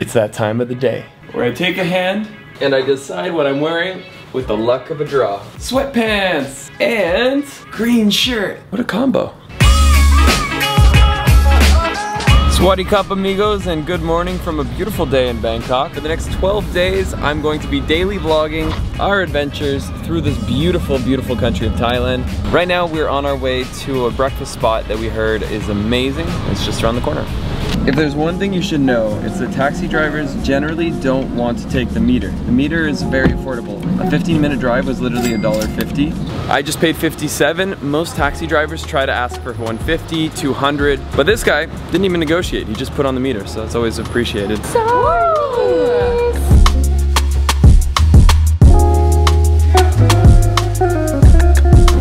It's that time of the day where I take a hand and I decide what I'm wearing with the luck of a draw. Sweatpants and green shirt. What a combo. Swaddy Cup amigos and good morning from a beautiful day in Bangkok. For the next 12 days, I'm going to be daily vlogging our adventures through this beautiful, beautiful country of Thailand. Right now, we're on our way to a breakfast spot that we heard is amazing. It's just around the corner. If there's one thing you should know, it's that taxi drivers generally don't want to take the meter. The meter is very affordable. A 15 minute drive was literally $1.50. I just paid 57. Most taxi drivers try to ask for 150, 200, but this guy didn't even negotiate. He just put on the meter, so that's always appreciated.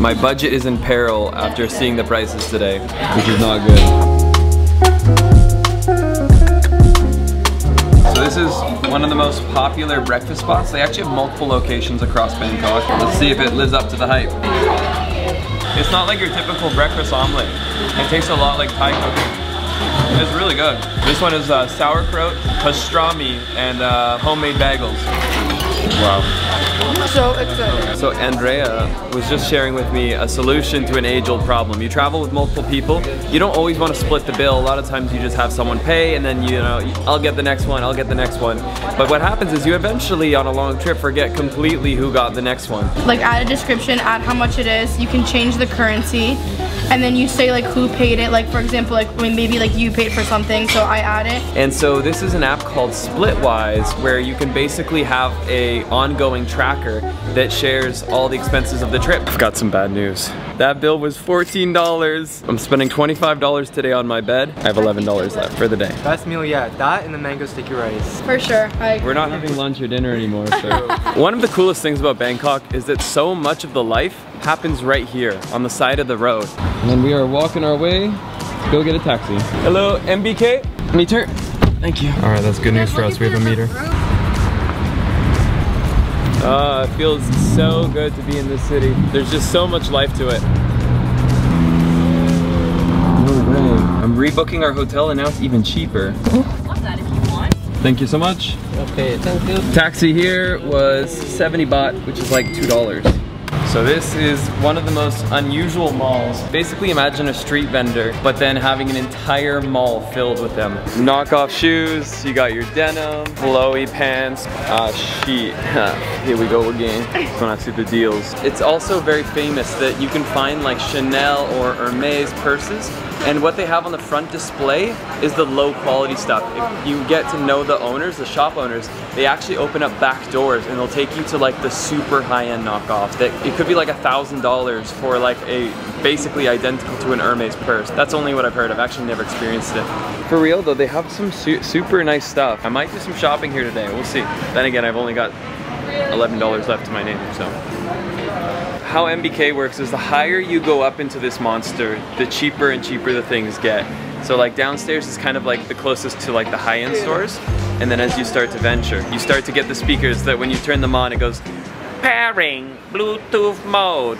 My budget is in peril after seeing the prices today, which is not good. This is one of the most popular breakfast spots. They actually have multiple locations across Bangkok. Let's see if it lives up to the hype. It's not like your typical breakfast omelet. It tastes a lot like Thai cooking. It's really good. This one is uh, sauerkraut, pastrami, and uh, homemade bagels. Wow. So excited. Uh, so Andrea was just sharing with me a solution to an age-old problem. You travel with multiple people, you don't always want to split the bill. A lot of times you just have someone pay and then you know, I'll get the next one, I'll get the next one. But what happens is you eventually on a long trip forget completely who got the next one. Like add a description, add how much it is. You can change the currency and then you say like who paid it. Like for example, like when maybe like you paid for something, so I add it. And so this is an app called Splitwise where you can basically have a ongoing tracker that shares all the expenses of the trip. I've got some bad news. That bill was $14. I'm spending $25 today on my bed. I have $11 left for the day. Best meal yet. That and the mango sticky rice. For sure. I We're not having lunch or dinner anymore, so. One of the coolest things about Bangkok is that so much of the life happens right here on the side of the road. And we are walking our way to go get a taxi. Hello, MBK? Meter? Thank you. All right, that's good news for us. We have a meter. Uh, it feels so good to be in this city. There's just so much life to it. No way. I'm rebooking our hotel and now it's even cheaper. Thank you so much. Okay, thank you. Taxi here was 70 baht, which is like $2. So this is one of the most unusual malls. Basically imagine a street vendor, but then having an entire mall filled with them. Knockoff shoes, you got your denim, flowy pants, ah shit, here we go again. I see the deals. It's also very famous that you can find like Chanel or Hermes purses and what they have on the front display is the low quality stuff. If you get to know the owners, the shop owners, they actually open up back doors and they'll take you to like the super high-end knockoffs. That it could be like a thousand dollars for like a basically identical to an Hermes purse. That's only what I've heard. I've actually never experienced it. For real though, they have some su super nice stuff. I might do some shopping here today. We'll see. Then again, I've only got $11 left to my name, so how MBK works is the higher you go up into this monster, the cheaper and cheaper the things get. So like downstairs is kind of like the closest to like the high-end stores. And then as you start to venture, you start to get the speakers that when you turn them on, it goes, pairing, Bluetooth mode.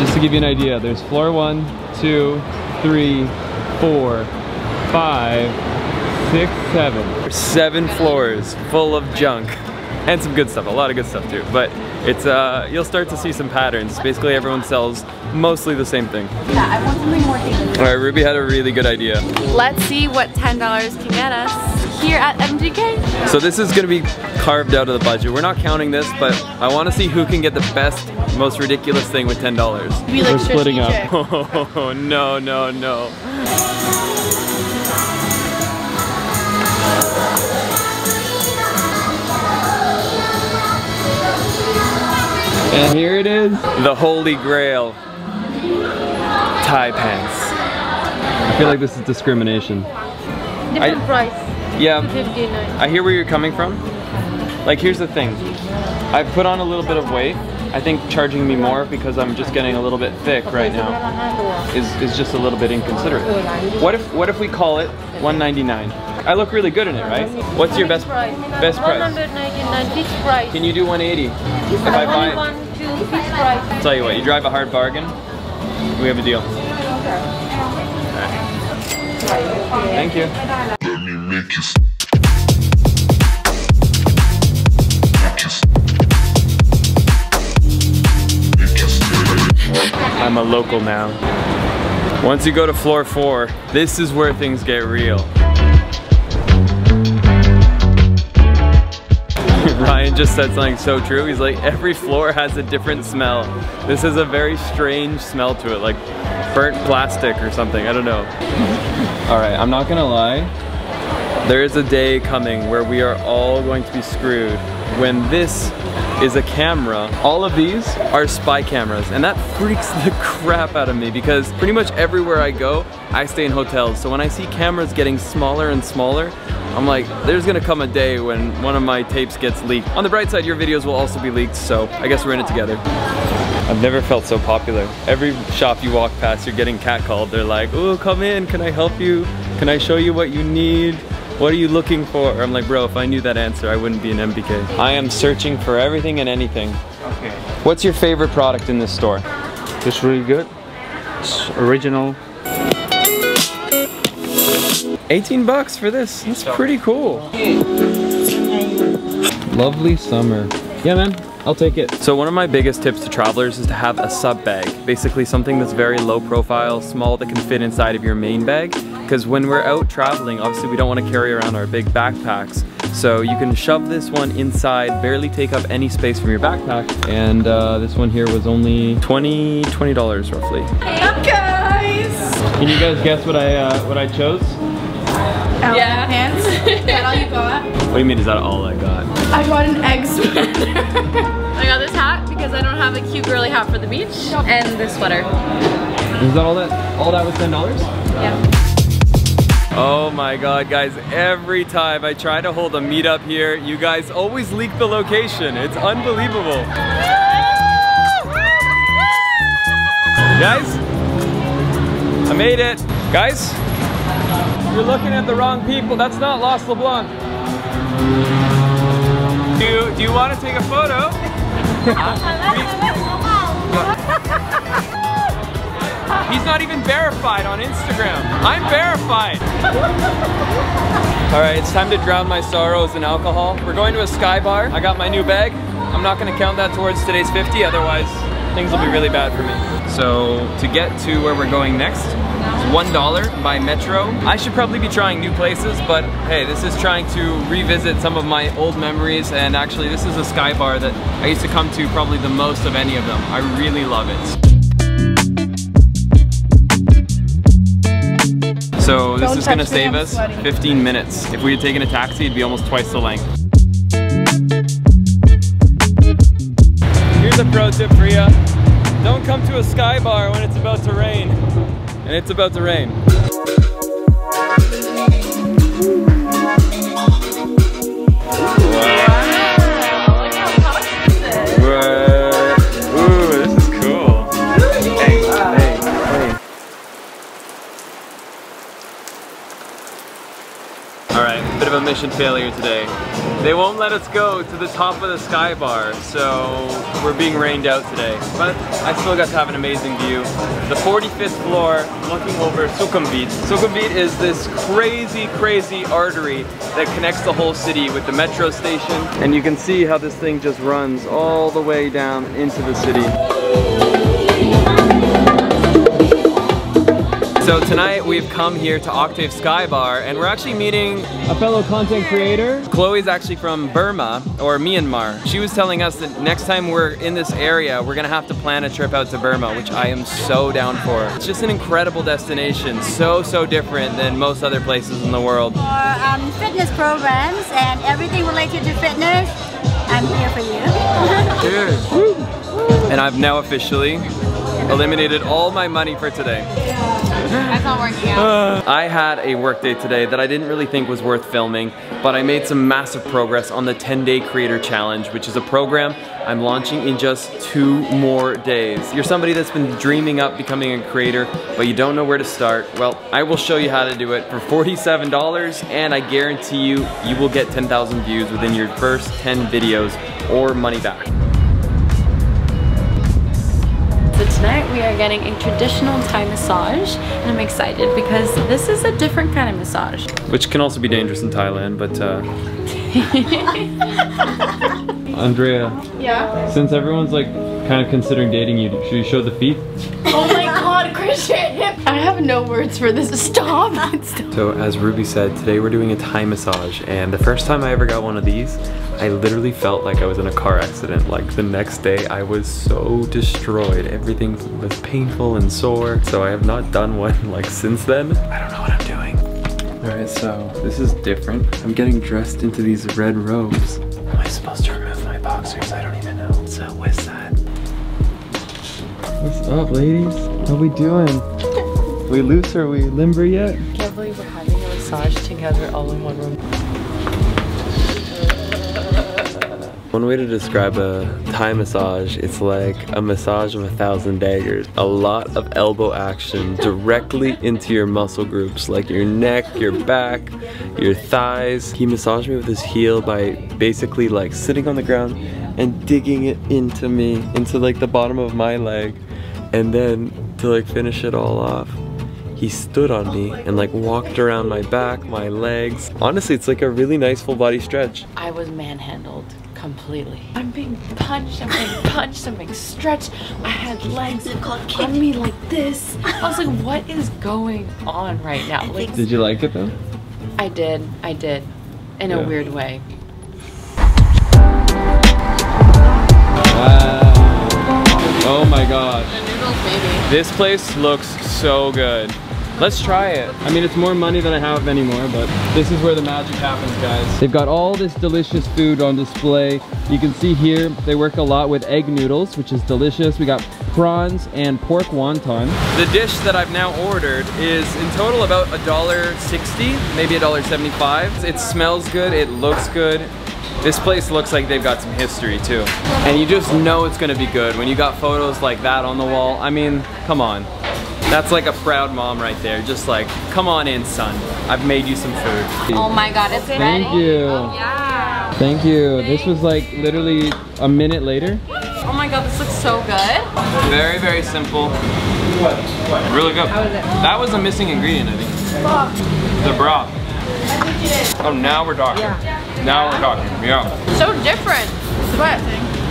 Just to give you an idea, there's floor one, two, three, four, five, six, seven. Seven floors full of junk. And some good stuff, a lot of good stuff too. But it's uh, you'll start to see some patterns. Basically everyone sells mostly the same thing. Yeah, I want something more dangerous. Alright, Ruby had a really good idea. Let's see what $10 can get us here at MBK. So this is gonna be carved out of the budget. We're not counting this, but I wanna see who can get the best, most ridiculous thing with $10. Be like We're splitting up. Oh, no, no, no. And here it is, the holy grail, Thai pants. I feel like this is discrimination. Different I- price. Yeah, 59. I hear where you're coming from. Like, here's the thing. I've put on a little bit of weight. I think charging me more because I'm just getting a little bit thick right now is, is just a little bit inconsiderate. What if what if we call it 199? I look really good in it, right? What's your best price? best price? 199 fixed price. Can you do 180? If I buy, one, two, fixed price. tell you what, you drive a hard bargain, we have a deal. Thank you. I'm a local now. Once you go to floor four, this is where things get real. Ryan just said something so true. He's like, every floor has a different smell. This has a very strange smell to it, like burnt plastic or something, I don't know. All right, I'm not gonna lie. There is a day coming where we are all going to be screwed when this is a camera. All of these are spy cameras and that freaks the crap out of me because pretty much everywhere I go, I stay in hotels. So when I see cameras getting smaller and smaller, I'm like, there's gonna come a day when one of my tapes gets leaked. On the bright side, your videos will also be leaked, so I guess we're in it together. I've never felt so popular. Every shop you walk past, you're getting catcalled. They're like, oh, come in, can I help you? Can I show you what you need? What are you looking for? I'm like, bro, if I knew that answer, I wouldn't be an MBK. I am searching for everything and anything. Okay. What's your favorite product in this store? It's really good. It's original. 18 bucks for this. It's pretty cool. Lovely summer. Yeah, man. I'll take it. So one of my biggest tips to travelers is to have a sub bag. Basically something that's very low profile, small that can fit inside of your main bag. Because when we're out traveling, obviously we don't want to carry around our big backpacks. So you can shove this one inside, barely take up any space from your backpack. And uh, this one here was only 20 $20 roughly. Hey Guys! Can you guys guess what I uh, what I chose? Yeah. Pants? Is that all you got? What do you mean is that all I got? I got an egg sweater. I got this hat because I don't have a cute girly hat for the beach. And this sweater. Is that all that all that was $10? Yeah. Oh my god, guys, every time I try to hold a meetup here, you guys always leak the location. It's unbelievable. Guys, I made it. Guys, you're looking at the wrong people. That's not Lost LeBlanc. Do you, do you want to take a photo? He's not even verified on Instagram. I'm verified. All right, it's time to drown my sorrows in alcohol. We're going to a sky bar. I got my new bag. I'm not gonna count that towards today's 50, otherwise things will be really bad for me. So to get to where we're going next, it's one dollar by Metro. I should probably be trying new places, but hey, this is trying to revisit some of my old memories, and actually this is a sky bar that I used to come to probably the most of any of them. I really love it. So this Don't is gonna me, save I'm us sweaty. 15 minutes. If we had taken a taxi, it'd be almost twice the length. Here's a pro tip for you. Don't come to a sky bar when it's about to rain. And it's about to rain. All right, bit of a mission failure today. They won't let us go to the top of the sky bar, so we're being rained out today. But I still got to have an amazing view. The 45th floor, looking over Sukhumvit. Sukhumvit is this crazy, crazy artery that connects the whole city with the metro station. And you can see how this thing just runs all the way down into the city. So tonight we've come here to Octave Sky Bar and we're actually meeting a fellow content creator. Chloe's actually from Burma or Myanmar. She was telling us that next time we're in this area, we're gonna have to plan a trip out to Burma, which I am so down for. It's just an incredible destination, so, so different than most other places in the world. for um, fitness programs and everything related to fitness, I'm here for you. Cheers. And I've now officially eliminated all my money for today. That's not working out. I had a work day today that I didn't really think was worth filming, but I made some massive progress on the 10 Day Creator Challenge, which is a program I'm launching in just two more days. You're somebody that's been dreaming up becoming a creator, but you don't know where to start. Well, I will show you how to do it for $47, and I guarantee you, you will get 10,000 views within your first 10 videos or money back. So tonight we are getting a traditional Thai massage and I'm excited because this is a different kind of massage. Which can also be dangerous in Thailand, but uh... Andrea, Yeah. since everyone's like kind of considering dating you, should you show the feet? God, Christian! I have no words for this. Stop. Stop. So as Ruby said, today we're doing a Thai massage and the first time I ever got one of these, I literally felt like I was in a car accident. Like the next day I was so destroyed. Everything was painful and sore. So I have not done one like since then. I don't know what I'm doing. All right, so this is different. I'm getting dressed into these red robes. Am I supposed to remove my boxers? I don't What's up, ladies? How we doing? We loose or we limber yet? I can't believe we're having a massage together all in one room. One way to describe a Thai massage, it's like a massage of a thousand daggers. A lot of elbow action directly into your muscle groups, like your neck, your back, your thighs. He massaged me with his heel by basically like sitting on the ground and digging it into me, into like the bottom of my leg. And then to like finish it all off, he stood on me and like walked around my back, my legs. Honestly, it's like a really nice full body stretch. I was manhandled completely. I'm being punched, I'm being punched, I'm being stretched. I had legs on me like this. I was like, what is going on right now? Like, Did you like it though? I did, I did. In a weird way. Wow. Oh my gosh. This place looks so good. Let's try it. I mean, it's more money than I have anymore, but this is where the magic happens, guys. They've got all this delicious food on display. You can see here, they work a lot with egg noodles, which is delicious. We got prawns and pork wonton. The dish that I've now ordered is in total about $1.60, maybe $1.75. It smells good, it looks good. This place looks like they've got some history too. And you just know it's gonna be good when you got photos like that on the wall. I mean, come on. That's like a proud mom right there. Just like, come on in, son. I've made you some food. Oh my god, it's ready. Thank you. Yeah. Thank you. This was like literally a minute later. Oh my god, this looks so good. Very, very simple. Really good. That was a missing ingredient, I think. The broth. Oh, now we're talking. Now we're talking. Yeah. So different, but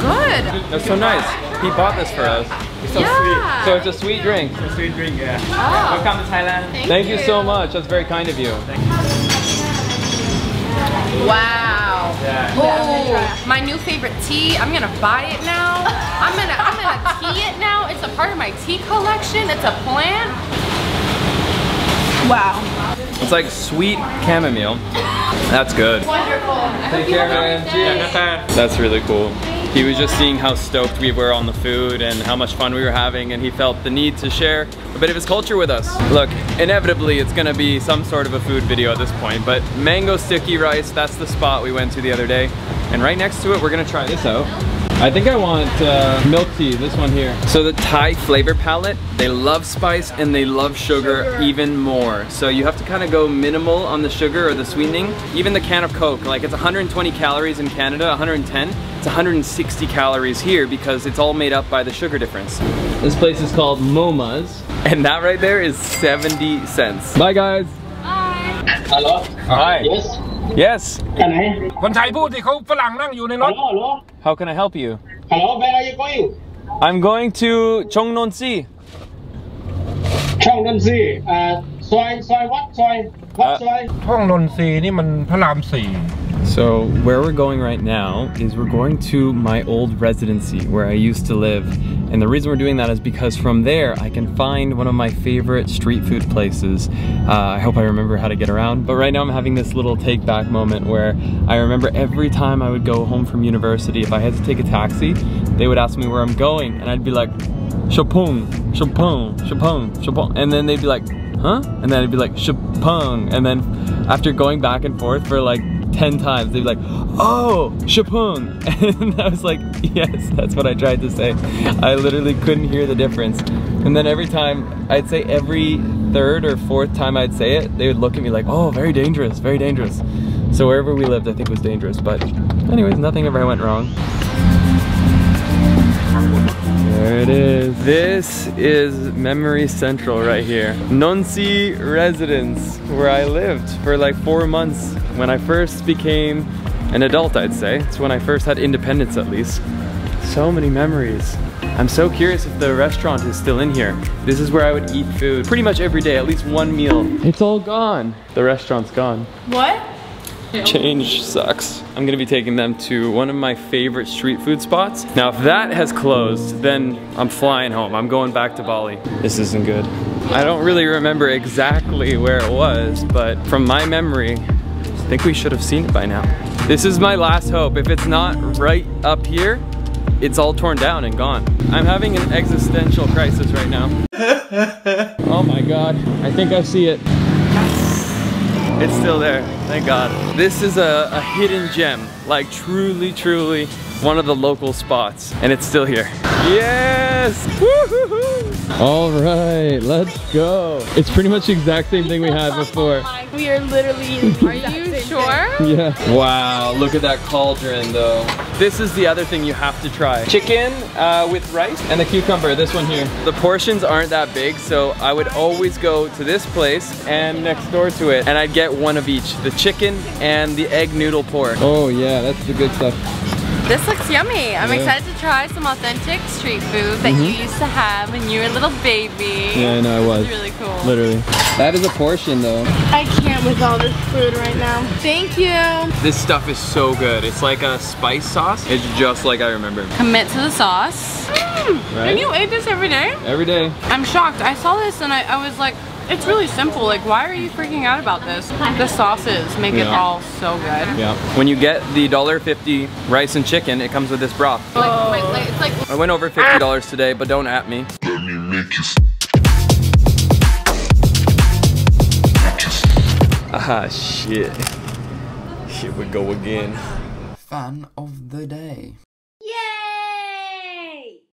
good. That's so nice. He bought this for us. it's yeah. Sweet. So it's a sweet drink. A sweet drink, yeah. Oh. Welcome to Thailand. Thank, you. so much. That's very kind of you. Wow. Oh, my new favorite tea. I'm gonna buy it now. I'm gonna I'm gonna tea it now. It's a part of my tea collection. It's a plant. Wow. It's like sweet chamomile. That's good. Wonderful. Take care, man. That's really cool. He was just seeing how stoked we were on the food and how much fun we were having and he felt the need to share a bit of his culture with us. Look, inevitably it's gonna be some sort of a food video at this point, but mango sticky rice, that's the spot we went to the other day. And right next to it, we're gonna try this out. I think I want uh, milk tea, this one here. So the Thai flavor palette, they love spice and they love sugar even more. So you have to kind of go minimal on the sugar or the sweetening. Even the can of Coke, like it's 120 calories in Canada, 110. It's 160 calories here because it's all made up by the sugar difference. This place is called MoMA's. And that right there is 70 cents. Bye guys. Bye. Hello Hi. yes Yes. กันไหนคนไทยพูดที่เขาฝรั่งนั่งอยู่ในรถ Hello Hello How can I help you? Hello where are you going I'm going to Chongnonsi. ช่องนันซีอ่าซอยซอยวัดซอยวัด Uh, ซอย ห้องนนทรีย์นี่มันพระรามสี่ So where we're going right now is we're going to my old residency where I used to live. And the reason we're doing that is because from there I can find one of my favorite street food places. Uh, I hope I remember how to get around. But right now I'm having this little take back moment where I remember every time I would go home from university, if I had to take a taxi, they would ask me where I'm going and I'd be like, Shapung, Shapung, Shapung, Shapung. And then they'd be like, huh? And then I'd be like, Shapung. And then after going back and forth for like 10 times, they'd be like, oh, Shapung. And I was like, yes, that's what I tried to say. I literally couldn't hear the difference. And then every time, I'd say every third or fourth time I'd say it, they would look at me like, oh, very dangerous, very dangerous. So wherever we lived, I think was dangerous. But anyways, nothing ever went wrong. There it is. This is Memory Central right here. Nonsi Residence, where I lived for like four months when I first became an adult, I'd say. It's when I first had independence at least. So many memories. I'm so curious if the restaurant is still in here. This is where I would eat food pretty much every day, at least one meal. It's all gone. The restaurant's gone. What? Change sucks. I'm gonna be taking them to one of my favorite street food spots. Now, if that has closed, then I'm flying home. I'm going back to Bali. This isn't good. I don't really remember exactly where it was, but from my memory, I think we should have seen it by now. This is my last hope. If it's not right up here, it's all torn down and gone. I'm having an existential crisis right now. oh my God, I think I see it. It's still there, thank God. This is a, a hidden gem, like truly, truly one of the local spots, and it's still here. Yes! All right, let's go. It's pretty much the exact same thing we had before. We are literally Are you sure? Yeah. Wow, look at that cauldron though. This is the other thing you have to try. Chicken uh, with rice and the cucumber, this one here. The portions aren't that big, so I would always go to this place and next door to it, and I'd get one of each. The chicken and the egg noodle pork. Oh yeah, that's the good stuff. This looks yummy. I'm Yeah. excited to try some authentic street food that you used to have when you were a little baby. Yeah, I know I was. Really cool. Literally. That is a portion though. I can't with all this food right now. Thank you. This stuff is so good. It's like a spice sauce. It's just like I remember. Commit to the sauce. Mm, Right? And you ate this every day? Every day. I'm shocked. I saw this and I, I was like, it's really simple. Like, why are you freaking out about this? The sauces make it all so good. Yeah. When you get the $1.50 rice and chicken, it comes with this broth. Like, like, like, it's like I went over $50 today, but don't at me. Let me make you Ah, shit. Here we go again. Fan of the day.